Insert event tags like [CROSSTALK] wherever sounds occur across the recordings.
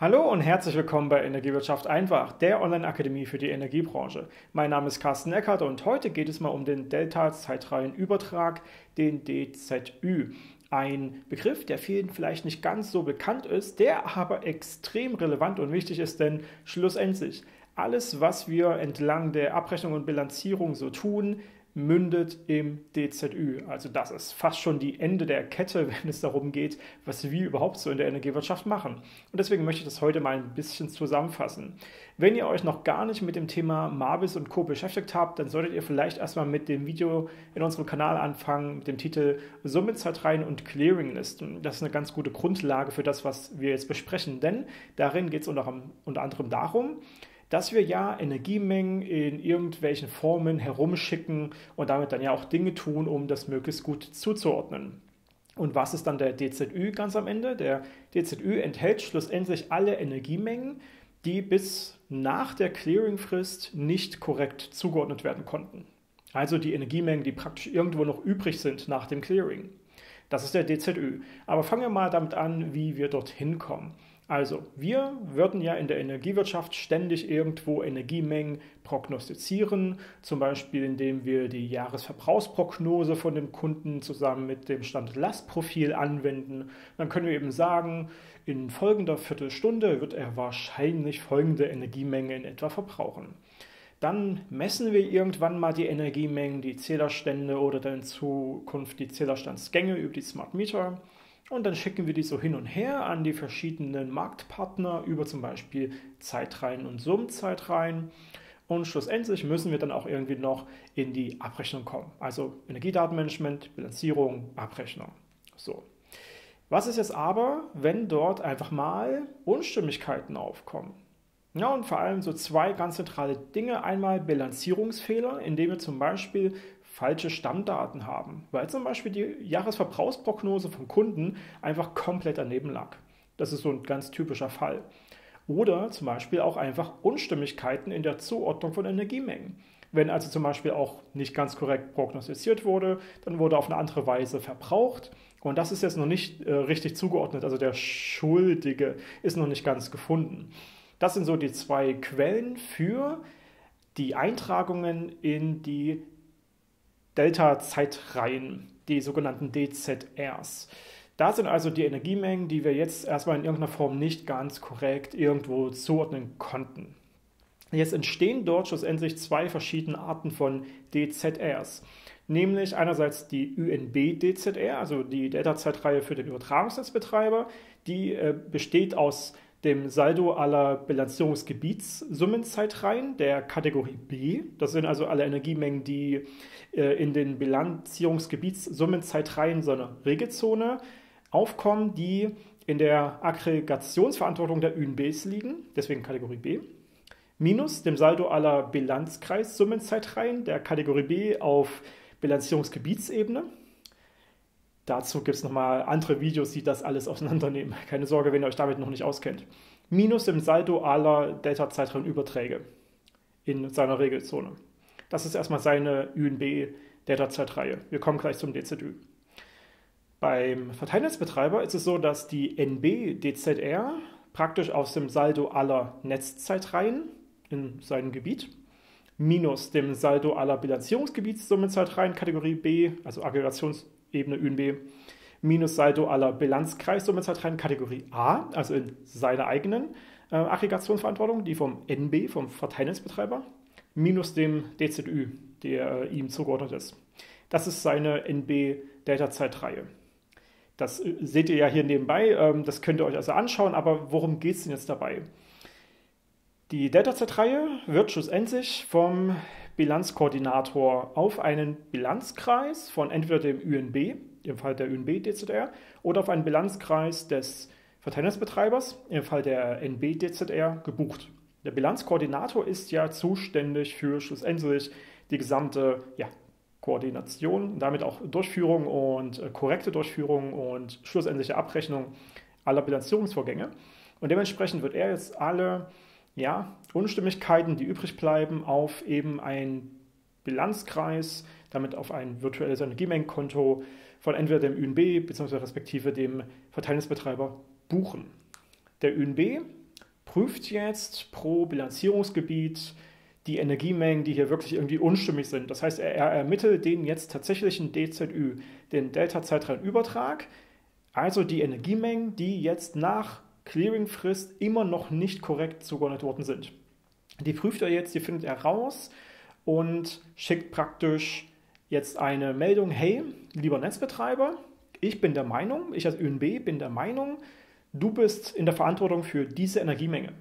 Hallo und herzlich willkommen bei Energiewirtschaft einfach, der Online-Akademie für die Energiebranche. Mein Name ist Carsten Eckert und heute geht es mal um den Delta-Zeitreihenübertrag, den DZÜ. Ein Begriff, der vielen vielleicht nicht ganz so bekannt ist, der aber extrem relevant und wichtig ist, denn schlussendlich alles, was wir entlang der Abrechnung und Bilanzierung so tun, mündet im DZÜ. Also das ist fast schon die Ende der Kette, [LAUGHS] wenn es darum geht, was wir überhaupt so in der Energiewirtschaft machen. Und deswegen möchte ich das heute mal ein bisschen zusammenfassen. Wenn ihr euch noch gar nicht mit dem Thema Marbis und Co. beschäftigt habt, dann solltet ihr vielleicht erstmal mit dem Video in unserem Kanal anfangen mit dem Titel Summenzeitreihen und Clearinglisten. Das ist eine ganz gute Grundlage für das, was wir jetzt besprechen, denn darin geht es unter anderem darum, dass wir ja Energiemengen in irgendwelchen Formen herumschicken und damit dann ja auch Dinge tun, um das möglichst gut zuzuordnen. Und was ist dann der DZÜ ganz am Ende? Der DZÜ enthält schlussendlich alle Energiemengen, die bis nach der Clearingfrist nicht korrekt zugeordnet werden konnten. Also die Energiemengen, die praktisch irgendwo noch übrig sind nach dem Clearing. Das ist der DZÜ. Aber fangen wir mal damit an, wie wir dorthin kommen. Also, wir würden ja in der Energiewirtschaft ständig irgendwo Energiemengen prognostizieren, zum Beispiel indem wir die Jahresverbrauchsprognose von dem Kunden zusammen mit dem Stand-Lastprofil anwenden. Dann können wir eben sagen, in folgender Viertelstunde wird er wahrscheinlich folgende Energiemenge in etwa verbrauchen. Dann messen wir irgendwann mal die Energiemengen, die Zählerstände oder dann in Zukunft die Zählerstandsgänge über die Smart Meter. Und dann schicken wir die so hin und her an die verschiedenen Marktpartner über zum Beispiel Zeitreihen und Summzeitreihen. Und schlussendlich müssen wir dann auch irgendwie noch in die Abrechnung kommen. Also Energiedatenmanagement, Bilanzierung, Abrechnung. So. Was ist jetzt aber, wenn dort einfach mal Unstimmigkeiten aufkommen? Ja, und vor allem so zwei ganz zentrale Dinge. Einmal Bilanzierungsfehler, indem wir zum Beispiel falsche Stammdaten haben, weil zum Beispiel die Jahresverbrauchsprognose vom Kunden einfach komplett daneben lag. Das ist so ein ganz typischer Fall. Oder zum Beispiel auch einfach Unstimmigkeiten in der Zuordnung von Energiemengen. Wenn also zum Beispiel auch nicht ganz korrekt prognostiziert wurde, dann wurde auf eine andere Weise verbraucht. Und das ist jetzt noch nicht äh, richtig zugeordnet. Also der Schuldige ist noch nicht ganz gefunden. Das sind so die zwei Quellen für die Eintragungen in die Delta-Zeitreihen, die sogenannten DZRs. Da sind also die Energiemengen, die wir jetzt erstmal in irgendeiner Form nicht ganz korrekt irgendwo zuordnen konnten. Jetzt entstehen dort schlussendlich zwei verschiedene Arten von DZRs. Nämlich einerseits die UNB-DZR, also die Delta-Zeitreihe für den Übertragungsnetzbetreiber, die äh, besteht aus dem Saldo aller Bilanzierungsgebietssummenzeitreihen der Kategorie B. Das sind also alle Energiemengen, die äh, in den Bilanzierungsgebietssummenzeitreihen so einer Regelzone aufkommen, die in der Aggregationsverantwortung der ÜNBs liegen, deswegen Kategorie B, minus dem Saldo aller Bilanzkreissummenzeitreihen der Kategorie B auf Bilanzierungsgebietsebene Dazu gibt es nochmal andere Videos, die das alles auseinandernehmen. Keine Sorge, wenn ihr euch damit noch nicht auskennt. Minus dem Saldo aller Delta-Zeitreihenüberträge in seiner Regelzone. Das ist erstmal seine UNB-Delta-Zeitreihe. Wir kommen gleich zum DZÜ. Beim Verteilnetzbetreiber ist es so, dass die NB-DZR praktisch aus dem Saldo aller Netzzeitreihen in seinem Gebiet minus dem Saldo aller Bilanzierungsgebietssummenzeitreihen Kategorie B, also Aggregations- Ebene ÜNB minus Saldo aller Bilanzkreissummenzeitreihen Kategorie A, also in seiner eigenen äh, Aggregationsverantwortung, die vom NB, vom Verteilnetzbetreiber, minus dem DZÜ, der äh, ihm zugeordnet ist. Das ist seine NB-Delta-Zeitreihe. Das äh, seht ihr ja hier nebenbei, ähm, das könnt ihr euch also anschauen, aber worum geht es denn jetzt dabei? Die Delta-Zeitreihe wird schlussendlich vom Bilanzkoordinator auf einen Bilanzkreis von entweder dem UNB, im Fall der UNB DZR, oder auf einen Bilanzkreis des Verteilnetzbetreibers, im Fall der NB DZR, gebucht. Der Bilanzkoordinator ist ja zuständig für schlussendlich die gesamte ja, Koordination, damit auch Durchführung und äh, korrekte Durchführung und schlussendliche Abrechnung aller Bilanzierungsvorgänge. Und dementsprechend wird er jetzt alle ja, Unstimmigkeiten, die übrig bleiben, auf eben einen Bilanzkreis, damit auf ein virtuelles Energiemengenkonto von entweder dem ÜNB bzw. respektive dem Verteilnetzbetreiber buchen. Der ÜNB prüft jetzt pro Bilanzierungsgebiet die Energiemengen, die hier wirklich irgendwie unstimmig sind. Das heißt, er, er ermittelt den jetzt tatsächlichen DZÜ, den Delta-Zeitreihenübertrag, also die Energiemengen, die jetzt nach Clearingfrist immer noch nicht korrekt zugeordnet worden sind. Die prüft er jetzt, die findet er raus und schickt praktisch jetzt eine Meldung, hey, lieber Netzbetreiber, ich bin der Meinung, ich als ÖNB bin der Meinung, du bist in der Verantwortung für diese Energiemenge.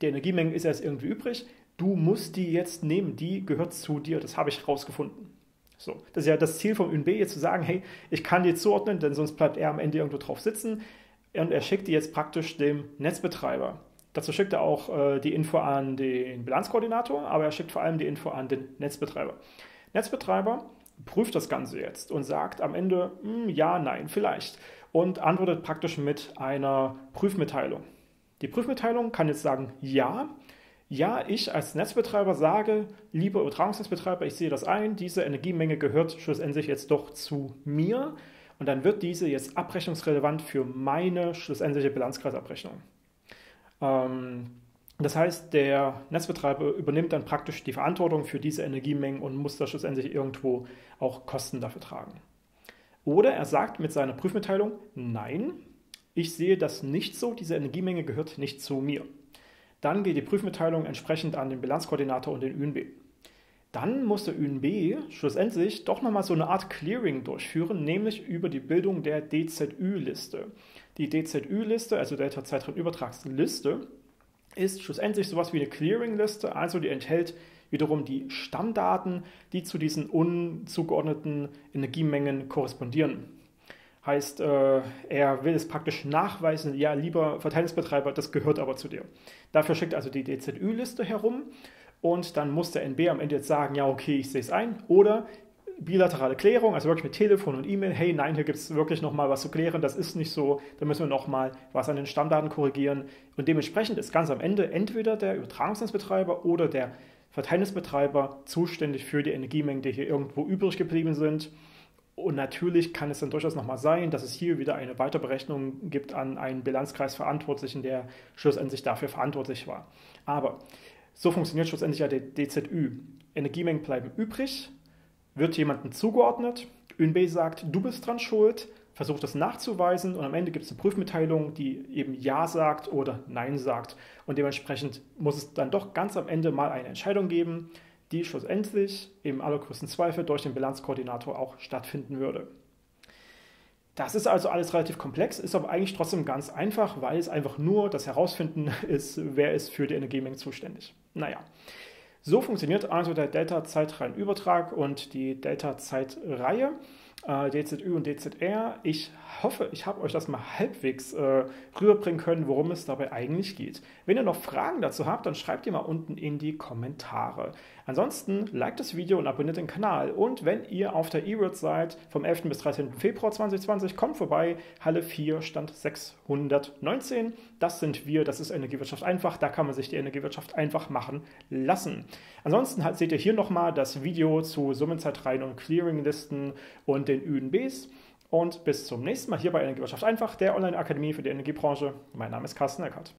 Die Energiemenge ist jetzt irgendwie übrig, du musst die jetzt nehmen, die gehört zu dir, das habe ich herausgefunden. So, das ist ja das Ziel vom ÖNB, jetzt zu sagen, hey, ich kann die zuordnen, denn sonst bleibt er am Ende irgendwo drauf sitzen. Und er schickt die jetzt praktisch dem Netzbetreiber. Dazu schickt er auch äh, die Info an den Bilanzkoordinator, aber er schickt vor allem die Info an den Netzbetreiber. Netzbetreiber prüft das Ganze jetzt und sagt am Ende hm, ja, nein, vielleicht und antwortet praktisch mit einer Prüfmitteilung. Die Prüfmitteilung kann jetzt sagen ja, ja, ich als Netzbetreiber sage, lieber Übertragungsnetzbetreiber, ich sehe das ein, diese Energiemenge gehört schlussendlich jetzt doch zu mir und dann wird diese jetzt abrechnungsrelevant für meine schlussendliche Bilanzkreisabrechnung. Ähm, das heißt, der Netzbetreiber übernimmt dann praktisch die Verantwortung für diese Energiemengen und muss da schlussendlich irgendwo auch Kosten dafür tragen. Oder er sagt mit seiner Prüfmitteilung, nein, ich sehe das nicht so, diese Energiemenge gehört nicht zu mir. Dann geht die Prüfmitteilung entsprechend an den Bilanzkoordinator und den ÜNB. Dann muss der ÜNB schlussendlich doch nochmal so eine Art Clearing durchführen, nämlich über die Bildung der DZÜ-Liste. Die DZÜ-Liste, also Delta Zeitraumübertragsliste, ist schlussendlich sowas wie eine Clearing-Liste, also die enthält wiederum die Stammdaten, die zu diesen unzugeordneten Energiemengen korrespondieren. Heißt, äh, er will es praktisch nachweisen, ja, lieber Verteilungsbetreiber, das gehört aber zu dir. Dafür schickt also die DZÜ-Liste herum und dann muss der NB am Ende jetzt sagen, ja, okay, ich sehe es ein. Oder bilaterale Klärung, also wirklich mit Telefon und E-Mail, hey, nein, hier gibt es wirklich nochmal was zu klären, das ist nicht so, da müssen wir nochmal was an den Stammdaten korrigieren. Und dementsprechend ist ganz am Ende entweder der Übertragungsnetzbetreiber oder der Verteilnisbetreiber zuständig für die Energiemengen, die hier irgendwo übrig geblieben sind. Und natürlich kann es dann durchaus nochmal sein, dass es hier wieder eine Weiterberechnung gibt an einen Bilanzkreisverantwortlichen, der schlussendlich dafür verantwortlich war. Aber so funktioniert schlussendlich ja der DZÜ. Energiemengen bleiben übrig, wird jemandem zugeordnet, ÖNB sagt, du bist dran schuld, versucht das nachzuweisen und am Ende gibt es eine Prüfmitteilung, die eben Ja sagt oder Nein sagt. Und dementsprechend muss es dann doch ganz am Ende mal eine Entscheidung geben, die schlussendlich im allergrößten Zweifel durch den Bilanzkoordinator auch stattfinden würde. Das ist also alles relativ komplex, ist aber eigentlich trotzdem ganz einfach, weil es einfach nur das Herausfinden [LAUGHS] ist, wer ist für die Energiemenge zuständig. Naja, so funktioniert also der Delta-Zeitreihenübertrag und die Delta-Zeitreihe äh, DZÜ und DZR. Ich hoffe, ich habe euch das mal halbwegs äh, rüberbringen können, worum es dabei eigentlich geht. Wenn ihr noch Fragen dazu habt, dann schreibt die mal unten in die Kommentare. Ansonsten liked das Video und abonniert den Kanal. Und wenn ihr auf der E-World seid, vom 11. bis 13. Februar 2020, kommt vorbei, Halle 4, Stand 619. Das sind wir, das ist Energiewirtschaft einfach. Da kann man sich die Energiewirtschaft einfach machen lassen. Ansonsten halt seht ihr hier nochmal das Video zu Summenzeitreihen und Clearinglisten und den ÜNBs. Und bis zum nächsten Mal hier bei Energiewirtschaft einfach, der Online-Akademie für die Energiebranche. Mein Name ist Carsten Eckert.